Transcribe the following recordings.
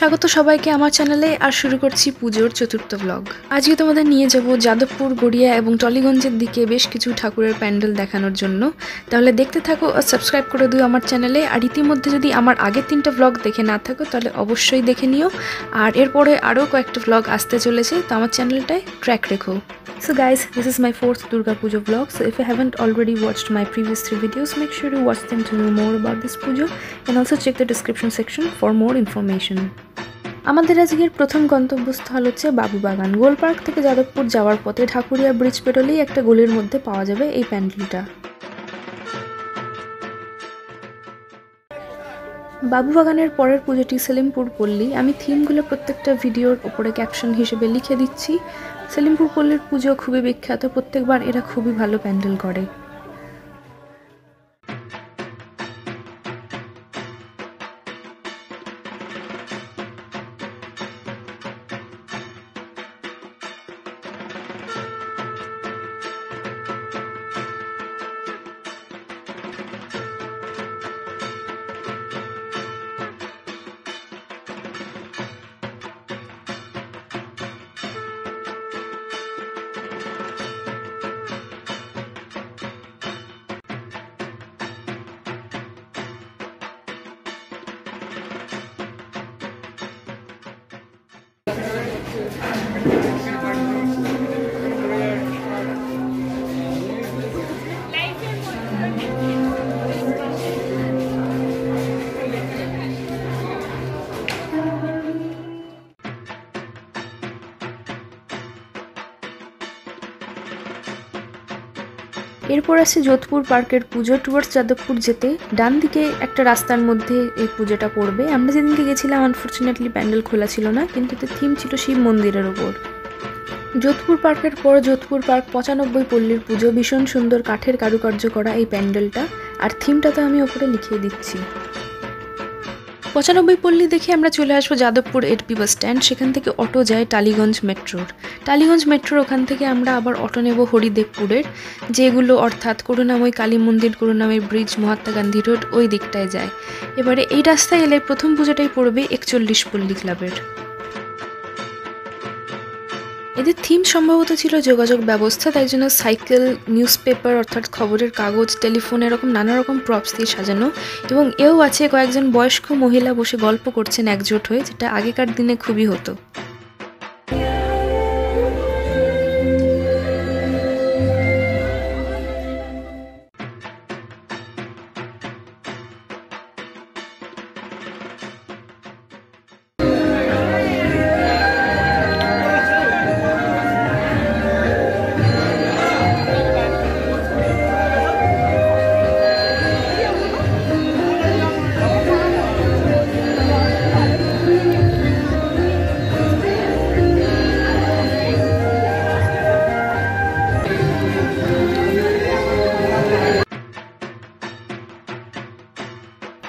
স্বাগত সবাইকে আমার চ্যানেলে আর শুরু করছি পুজোর চতুর্থ ব্লগ আজকে তোমাদের নিয়ে যাব যাদবপুর গড়িয়া এবং টলিগঞ্জের দিকে বেশ কিছু ঠাকুরের প্যান্ডেল দেখানোর জন্য তাহলে দেখতে থাকো আর সাবস্ক্রাইব করে দিও আমার চ্যানেলে আর ইতিমধ্যে যদি আমার আগের তিনটা ব্লগ দেখে না থাকো তাহলে অবশ্যই দেখে নিও আর এরপরে আরও কয়েকটা ব্লগ আসতে চলেছে তো আমার চ্যানেলটায় ট্র্যাক রেখো So guys, this is my fourth Durga Puja vlog. So if you haven't already watched my previous three videos, make sure to watch them to know more about this puja and also check the description section for more information. আমাদের আজকের প্রথম গন্তব্যস্থল হচ্ছে বাবুবাগান গোল park থেকে যাদবপুর যাওয়ার পথে Dhakuria bridge পেরোলেই একটা গলির মধ্যে পাওয়া যাবে এই প্যান্ডেলটা। বাবুবাগানের পরের পুজোটি সেলিমপুর পল্লী। আমি থিমগুলো প্রত্যেকটা ভিডিওর ওপরে ক্যাপশন হিসেবে লিখে দিচ্ছি। সেলিমপুর পল্লীর পুজো খুবই বিখ্যাত। প্রত্যেকবার এরা খুবই ভালো প্যান্ডেল করে। এরপর আছে যোধপুর পার্কের পুজো টুয়ার্স যাদবপুর যেতে। ডান দিকে একটা রাস্তার মধ্যে এই পুজোটা পড়বে। আমরা যেদিনকে গেছিলাম আনফর্চুনেটলি প্যান্ডেল খোলা ছিল না, কিন্তু এতে থিম ছিল শিব মন্দিরের ওপর। যোধপুর পার্কের পর যোধপুর পার্ক পঁচানব্বই পল্লীর পুজো, ভীষণ সুন্দর কাঠের কারুকার্য করা এই প্যান্ডেলটা। আর থিমটা তো আমি ওপরে লিখিয়ে দিচ্ছি। পঁচানব্বই পল্লী দেখে আমরা চলে আসব যাদবপুর এডপি বাস স্ট্যান্ড। সেখান থেকে অটো যায় টালিগঞ্জ মেট্রোর। টালিগঞ্জ মেট্রোর ওখান থেকে আমরা আবার অটো নেব হরিদেবপুরের, যেগুলো অর্থাৎ করুণাময় কালী মন্দির, করুণাময় ব্রিজ, মহাত্মা গান্ধী রোড ওই দিকটায় যায়। এবারে এই রাস্তায় এলে প্রথম পুজোটাই পড়বে একচল্লিশ পল্লী ক্লাবের। এদের থিম সম্ভবত ছিল যোগাযোগ ব্যবস্থা, তাই জন্য সাইকেল নিউজ পেপার অর্থাৎ খবরের কাগজ টেলিফোন এরকম নানা রকম প্রপস দিয়ে সাজানো। এবং এও আছে কয়েকজন বয়স্ক মহিলা বসে গল্প করছেন একজোট হয়ে, যেটা আগেকার দিনে খুবই হতো।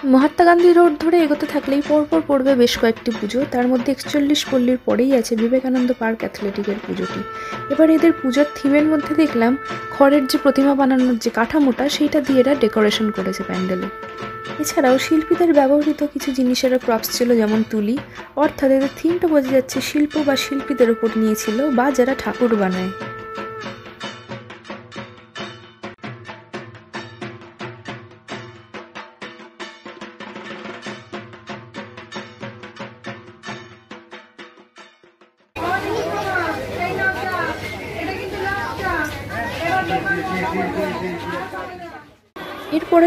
মহাত্মা গান্ধী রোড ধরে এগোতে থাকলেই পরপর পড়বে বেশ কয়েকটি পুজো। তার মধ্যে একচল্লিশ পল্লীর পরেই আছে বিবেকানন্দ পার্ক অ্যাথলেটিকের পুজোটি। এবার এদের পুজোর থিমের মধ্যে দেখলাম, খড়ের যে প্রতিমা বানানোর যে কাঠামোটা, সেইটা দিয়ে এরা ডেকোরেশন করেছে প্যান্ডেলে। এছাড়াও শিল্পীদের ব্যবহৃত কিছু জিনিসেরও প্রপস ছিল যেমন তুলি। অর্থাৎ এদের থিমটা বোঝা যাচ্ছে শিল্প বা শিল্পীদের ওপর নিয়েছিল বা যারা ঠাকুর বানায়।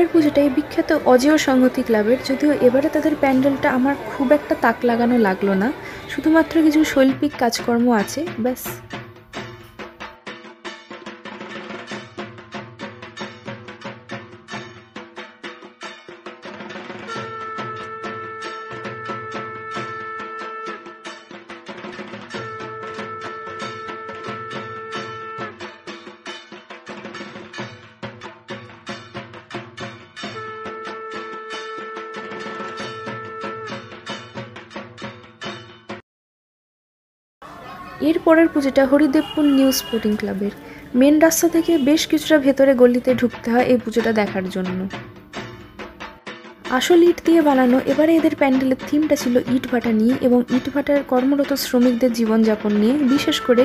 এরপরের এই বিখ্যাত অজেয় সংহতি ক্লাবের, যদিও এবারে তাদের প্যান্ডেলটা আমার খুব একটা তাক লাগানো লাগল না। শুধুমাত্র কিছু শৈল্পিক কাজকর্ম আছে, ব্যাস। এর পরের পুজোটা হরিদেবপুর নিউ স্পোর্টিং ক্লাবের। মেন রাস্তা থেকে বেশ কিছুটা ভেতরে গলিতে ঢুকতে হয় এই পুজোটা দেখার জন্য। আসল ইট দিয়ে বানানো, এবারে এদের প্যান্ডেলের থিমটা ছিল ইট ভাটা নিয়ে এবং ইট ভাটার কর্মরত শ্রমিকদের জীবনযাপন নিয়ে। বিশেষ করে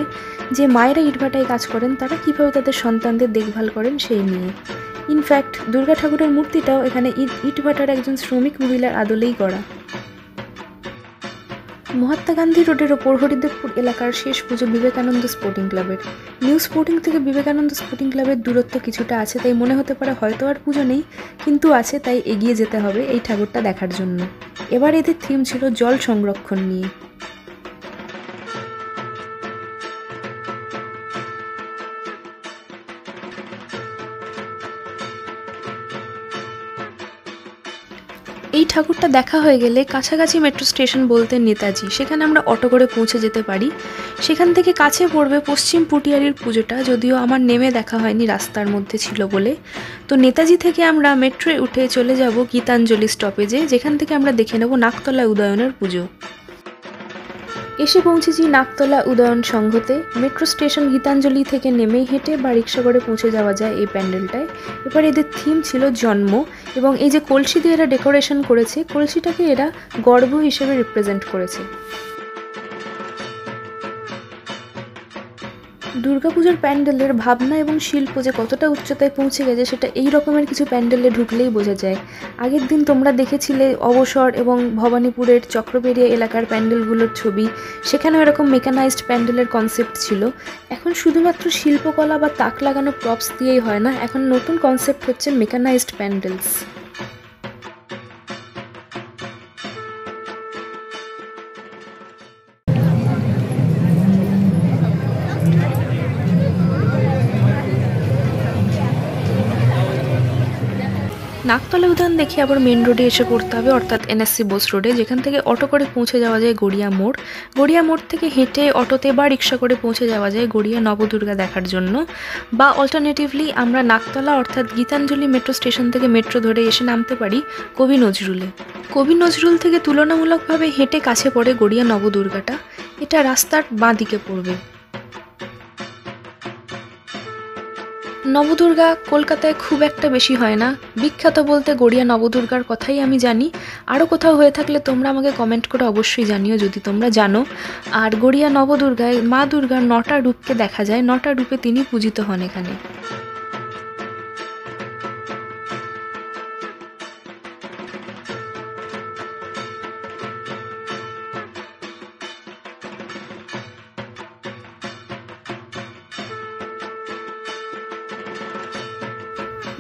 যে মায়েরা ইট ভাটায় কাজ করেন, তারা কীভাবে তাদের সন্তানদের দেখভাল করেন সেই নিয়ে। ইনফ্যাক্ট দুর্গা ঠাকুরের মূর্তিটাও এখানে ইট ইট ভাটার একজন শ্রমিক মহিলার আদলেই করা। মহাত্মা গান্ধী রোডের ওপর হরিদেবপুর এলাকার শেষ পুজো বিবেকানন্দ স্পোর্টিং ক্লাবের। নিউ স্পোর্টিং থেকে বিবেকানন্দ স্পোর্টিং ক্লাবের দূরত্ব কিছুটা আছে, তাই মনে হতে পারে হয়তো আর পুজো নেই, কিন্তু আছে, তাই এগিয়ে যেতে হবে এই ঠাকুরটা দেখার জন্য। এবার এদের থিম ছিল জল সংরক্ষণ নিয়ে। ঠাকুরটা দেখা হয়ে গেলে কাছাকাছি মেট্রো স্টেশন বলতে নেতাজি, সেখানে আমরা অটো করে পৌঁছে যেতে পারি। সেখান থেকে কাছে পড়বে পশ্চিম পুটিয়ারির পুজোটা, যদিও আমার নেমে দেখা হয়নি রাস্তার মধ্যে ছিল বলে। তো নেতাজি থেকে আমরা মেট্রোয় উঠে চলে যাব গীতাঞ্জলি স্টপেজে, যেখান থেকে আমরা দেখে নেব নাকতলা উদয়নের পুজো। এসে পৌঁছেছি নাকতলা উদয়ন সংঘতে। মেট্রো স্টেশন গীতাঞ্জলি থেকে নেমে হেঁটে বা রিক্সা করে পৌঁছে যাওয়া যায় এই প্যান্ডেলটায়। এবার এদের থিম ছিল জন্ম এবং এই যে কলসি দিয়ে এরা ডেকোরেশন করেছে, কলসিটাকে এরা গর্ব হিসেবে রিপ্রেজেন্ট করেছে। দুর্গাপুজোর প্যান্ডেলের ভাবনা এবং শিল্প যে কতটা উচ্চতায় পৌঁছে গেছে, সেটা এই রকমের কিছু প্যান্ডেলে ঢুকলেই বোঝা যায়। আগের দিন তোমরা দেখেছিলে অবসর এবং ভবানীপুরের চক্রবেরিয়া এলাকার প্যান্ডেলগুলোর ছবি। সেখানেও এরকম মেকানাইজড প্যান্ডেলের কনসেপ্ট ছিল। এখন শুধুমাত্র শিল্পকলা বা তাক লাগানো প্রপস দিয়েই হয় না, এখন নতুন কনসেপ্ট হচ্ছে মেকানাইজড প্যান্ডেলস। নাকতলা উদ্যান দেখে আবার মেন রোডে এসে পড়তে হবে, অর্থাৎ এনএসসি বোস রোডে যেখান থেকে অটো করে পৌঁছে যাওয়া যায় গড়িয়া মোড়। গড়িয়া মোড় থেকে হেঁটে অটোতে বা রিক্সা করে পৌঁছে যাওয়া যায় গড়িয়া নবদুর্গা দেখার জন্য। বা অল্টারনেটিভলি আমরা নাকতলা, অর্থাৎ গীতাঞ্জলি মেট্রো স্টেশন থেকে মেট্রো ধরে এসে নামতে পারি কবি নজরুলে। কবি নজরুল থেকে তুলনামূলকভাবে হেঁটে কাছে পড়ে গড়িয়া নবদুর্গাটা। এটা রাস্তার বাঁ দিকে পড়বে। নবদুর্গা কলকাতায় খুব একটা বেশি হয় না। বিখ্যাত বলতে গড়িয়া নবদুর্গার কথাই আমি জানি। আরও কোথাও হয়ে থাকলে তোমরা আমাকে কমেন্ট করে অবশ্যই জানিও যদি তোমরা জানো। আর গড়িয়া নবদুর্গায় মা দুর্গার নটা রূপকে দেখা যায়। নটা রূপে তিনি পূজিত হন এখানে।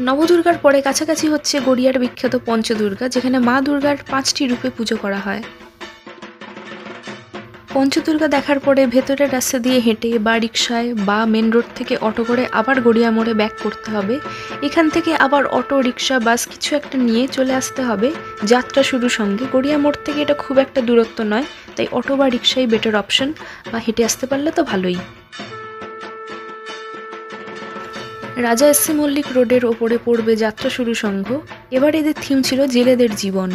নবদুর্গার পরে কাছাকাছি হচ্ছে গড়িয়ার বিখ্যাত পঞ্চদুর্গা, যেখানে মা দুর্গার পাঁচটি রূপে পুজো করা হয়। পঞ্চদুর্গা দেখার পরে ভেতরের রাস্তা দিয়ে হেঁটে বা রিক্সায় বা মেন রোড থেকে অটো করে আবার গড়িয়া মোড়ে ব্যাক করতে হবে। এখান থেকে আবার অটো রিক্সা বাস কিছু একটা নিয়ে চলে আসতে হবে। যাত্রা শুরু সঙ্গে। গড়িয়া মোড় থেকে এটা খুব একটা দূরত্ব নয়, তাই অটো বা রিক্সাই বেটার অপশন বা হেঁটে আসতে পারলে তো ভালোই। রাজা এস সি মল্লিক রোডের ওপরে পড়বে যাত্রা শুরু সংঘ। এবার এদের থিম ছিল জেলেদের জীবন।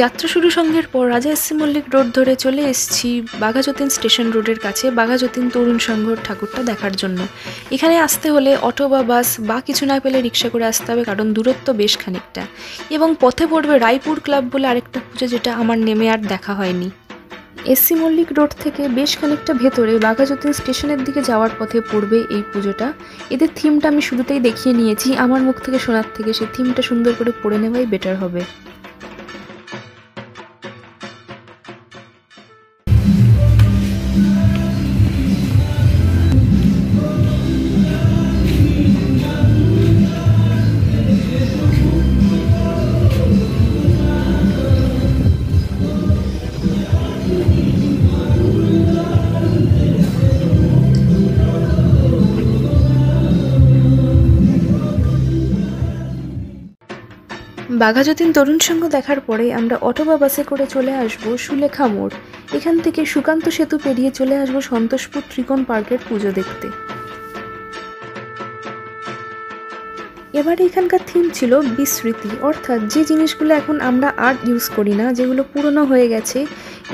যাত্রা শুরু সঙ্গের পর রাজা এসসি মল্লিক রোড ধরে চলে এসেছি বাঘাযতীন স্টেশন রোডের কাছে, বাঘাযতীন তরুণ সংঘর ঠাকুরটা দেখার জন্য। এখানে আসতে হলে অটো বা বাস বা কিছু না পেলে রিক্সা করে আসতে হবে, কারণ দূরত্ব বেশ খানিকটা। এবং পথে পড়বে রায়পুর ক্লাব বলে আরেকটা পুজো যেটা আমার নেমে আর দেখা হয়নি। এসসি মল্লিক রোড থেকে বেশ খানিকটা ভেতরে বাঘাযতীন স্টেশনের দিকে যাওয়ার পথে পড়বে এই পুজোটা। এদের থিমটা আমি শুরুতেই দেখিয়ে নিয়েছি। আমার মুখ থেকে শোনার থেকে সেই থিমটা সুন্দর করে পড়ে নেওয়াই বেটার হবে। বাঘাযতীন তরুণ সংঘ দেখার পরে আমরা অটো বা বাসে করে চলে আসব সুলেখা মোড়। এখান থেকে সুকান্ত সেতু পেরিয়ে চলে আসব সন্তোষপুর ত্রিকোণ পার্কের পুজো দেখতে। এবারে এখানকার থিম ছিল বিস্মৃতি। অর্থাৎ যে জিনিসগুলো এখন আমরা আর ইউজ করি না, যেগুলো পুরনো হয়ে গেছে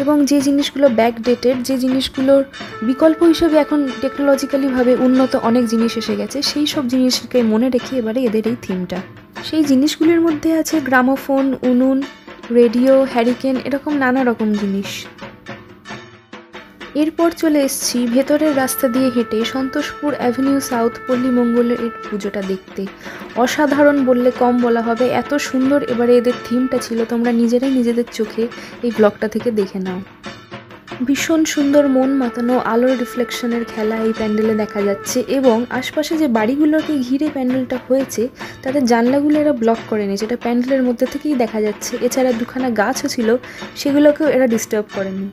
এবং যে জিনিসগুলো ব্যাকডেটেড যে জিনিসগুলোর বিকল্প হিসেবে এখন টেকনোলজিক্যালিভাবে উন্নত অনেক জিনিস এসে গেছে, সেই সব জিনিসকে মনে রেখে এবারে এদের এই থিমটা সেই জিনিসগুলির মধ্যে আছে গ্রামোফোন, উনুন, রেডিও, হ্যারিকেন, এরকম নানা রকম জিনিস। এরপর চলে এসেছি ভেতরের রাস্তা দিয়ে হেঁটে সন্তোষপুর অ্যাভিনিউ সাউথ পল্লী মঙ্গলের পুজোটা দেখতে। অসাধারণ বললে কম বলা হবে, এত সুন্দর এবারে এদের থিমটা ছিল, তোমরা নিজেরাই নিজেদের চোখে এই ব্লগটা থেকে দেখে নাও। ভীষণ সুন্দর মন মাতানো আলোর রিফ্লেকশনের খেলা এই প্যান্ডেলে দেখা যাচ্ছে এবং আশপাশে যে বাড়িগুলোকে ঘিরে প্যান্ডেলটা হয়েছে, তাদের জানলাগুলো এরা ব্লক করেনি। যেটা প্যান্ডেলের মধ্যে থেকেই দেখা যাচ্ছে। এছাড়া দুখানা গাছও ছিল, সেগুলোকেও এরা ডিস্টার্ব করেনি।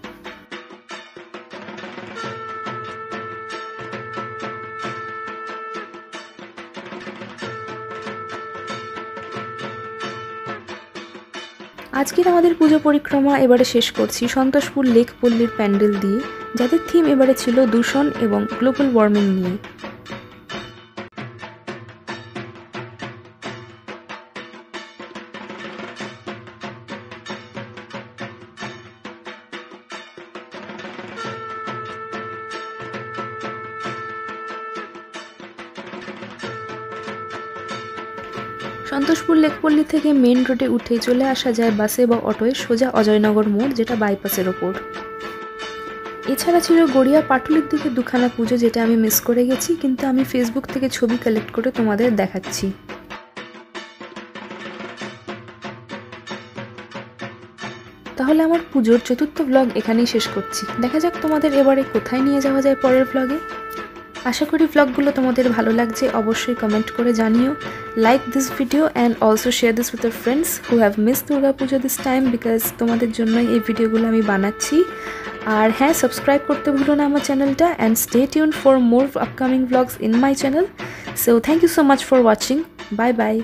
আজকের আমাদের পুজো পরিক্রমা এবারে শেষ করছি। সন্তোষপুর লেক পল্লীর প্যান্ডেল দিয়ে, যাদের থিম এবারে ছিল দূষণ এবং গ্লোবাল ওয়ার্মিং নিয়ে। সন্তোষপুর লেকপল্লী থেকে মেন রোডে উঠে চলে আসা যায় বাসে বা অটোয় সোজা অজয়নগর মোড়, যেটা বাইপাসের ওপর। এছাড়া ছিল গড়িয়া পাটুলির দিকে দুখানা পুজো, যেটা আমি মিস করে গেছি, কিন্তু আমি ফেসবুক থেকে ছবি কালেক্ট করে তোমাদের দেখাচ্ছি। তাহলে আমার পুজোর চতুর্থ ব্লগ এখানেই শেষ করছি। দেখা যাক তোমাদের এবারে কোথায় নিয়ে যাওয়া যায় পরের ব্লগে আশা করি ব্লগগুলো তোমাদের ভালো লাগছে, অবশ্যই কমেন্ট করে জানিও। Like this video and also share this with our friends who have miss Durga Puja this time because তোমাদের জন্যই এই ভিডিওগুলো আমি বানাচ্ছি। আর হ্যাঁ সাবস্ক্রাইব করতে ভুলো না আমার চ্যানেলটা and stay tune for more upcoming blogs in my channel so thank you so much for watching bye bye